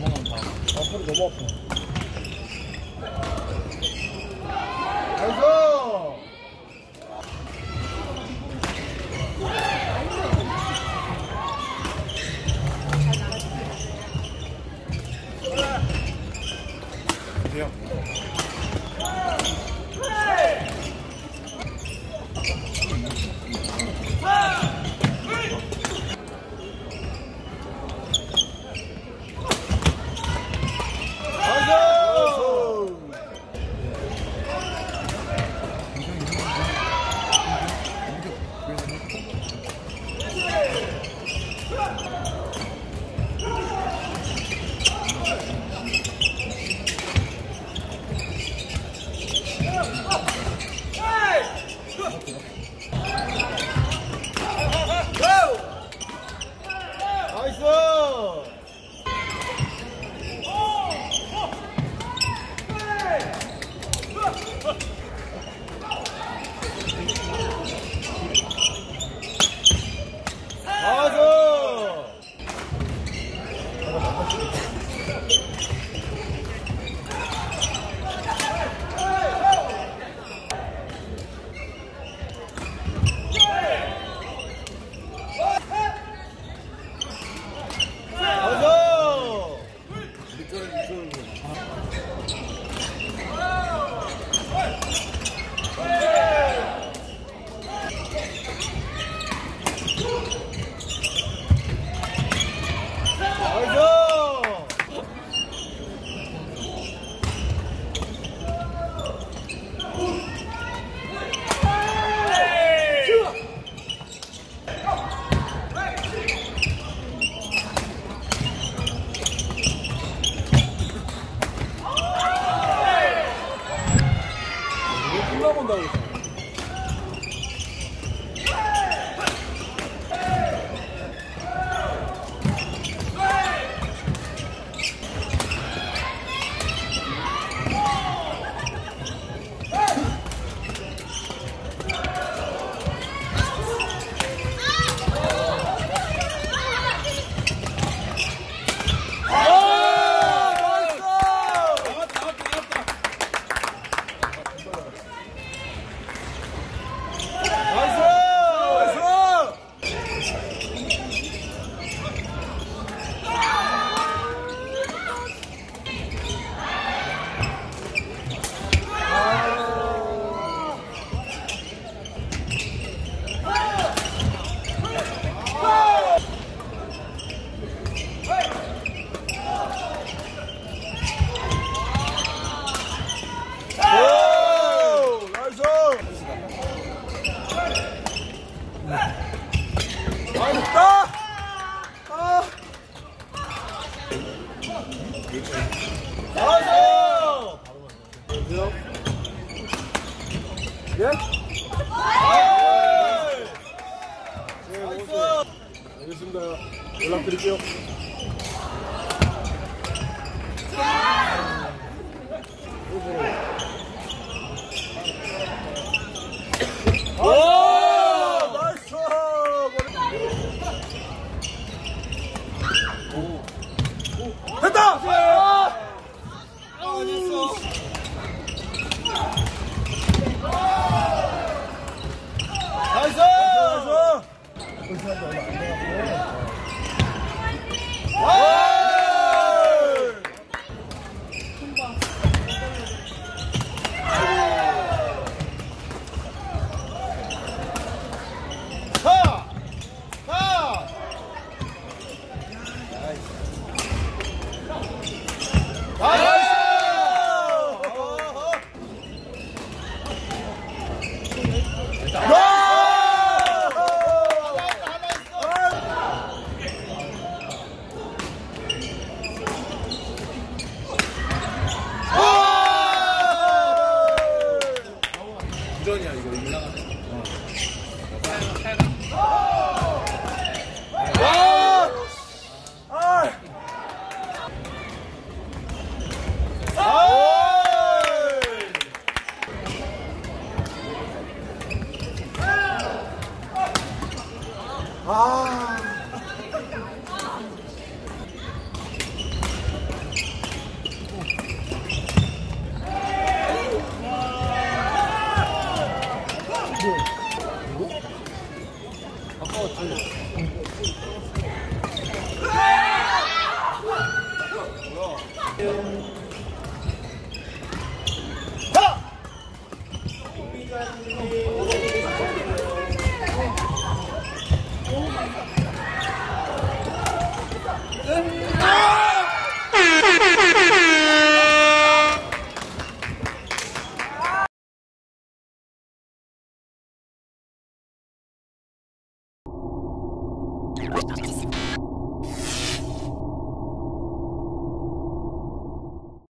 넘어간다. 아, 허리 너무 아파. 나이스! Yeah. Lá, 반전이야 이거 올라가네. 어. 와! 아! 아! 아! Just